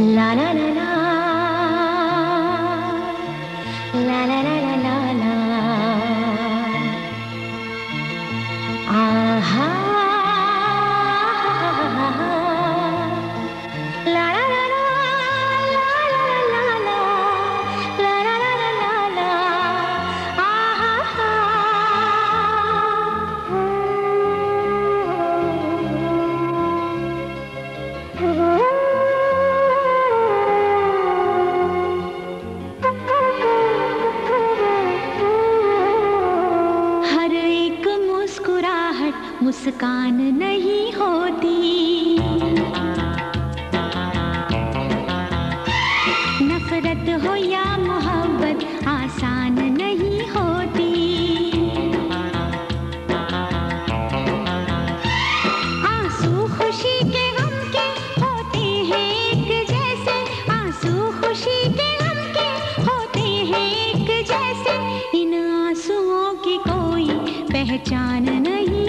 La la la la. मुस्कान नहीं होती। नफरत हो या मोहब्बत, आसान नहीं होती। आँसू खुशी के गम के होते हैं एक जैसे। आँसू खुशी के गम के होते हैं एक जैसे। इन आंसुओं की कोई पहचान नहीं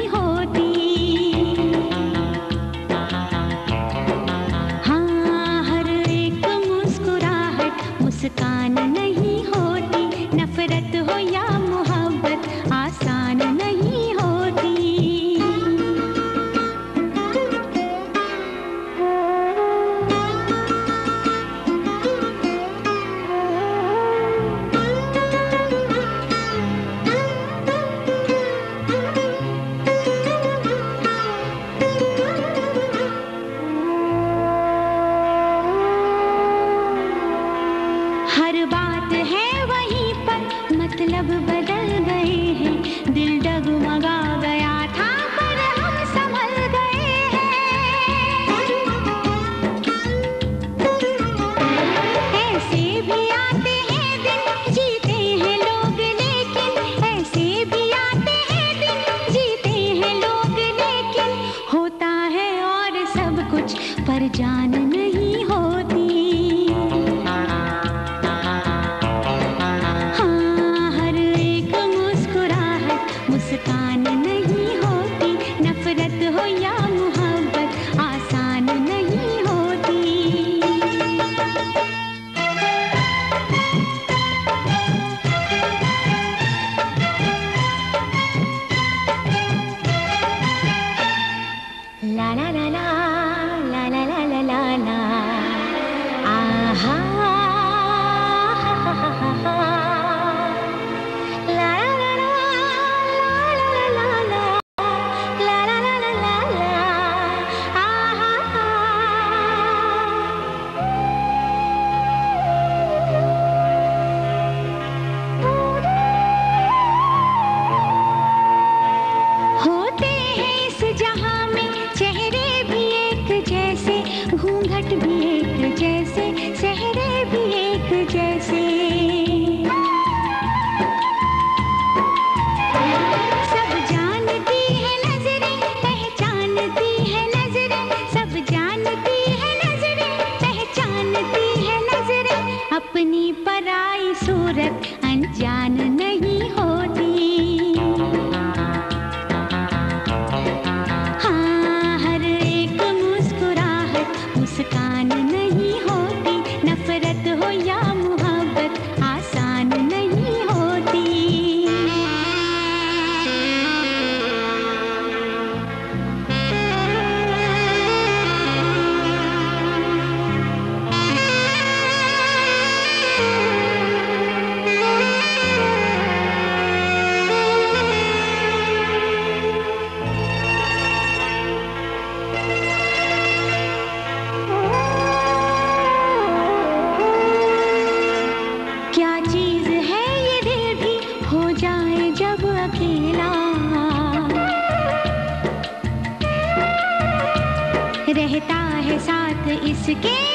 लब बदल गए हैं। दिल डगमगा गए La la la la. पराई सूरत अनजान नहीं हो रहता है साथ इसके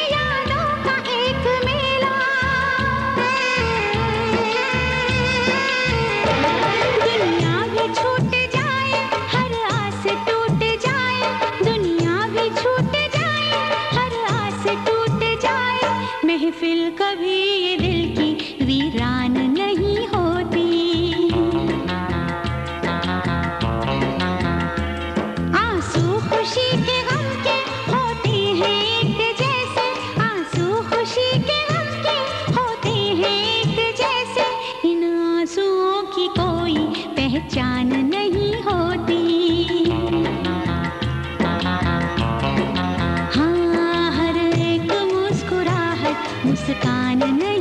पहचान नहीं होती। हाँ हर एक मुस्कुराहट मुस्कान नहीं